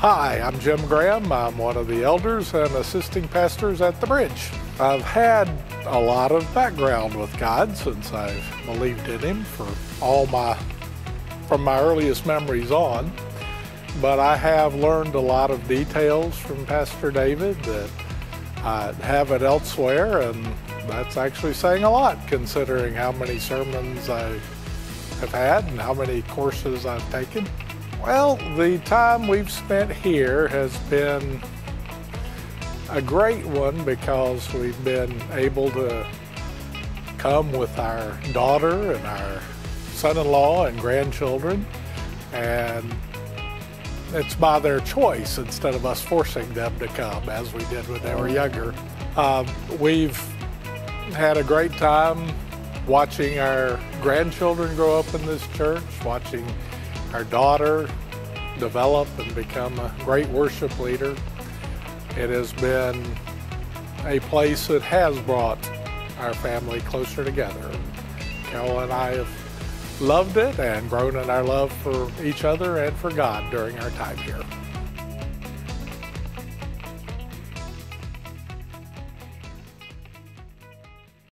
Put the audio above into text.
Hi, I'm Jim Graham. I'm one of the elders and assisting pastors at the Bridge. I've had a lot of background with God since I've believed in Him for all my, from my earliest memories on. But I have learned a lot of details from Pastor David that I haven't elsewhere, and that's actually saying a lot considering how many sermons I have had and how many courses I've taken. Well, the time we've spent here has been a great one because we've been able to come with our daughter and our son-in-law and grandchildren and it's by their choice instead of us forcing them to come as we did when they were younger. Um, we've had a great time watching our grandchildren grow up in this church, watching our daughter develop and become a great worship leader. It has been a place that has brought our family closer together. Carol and I have loved it and grown in our love for each other and for God during our time here.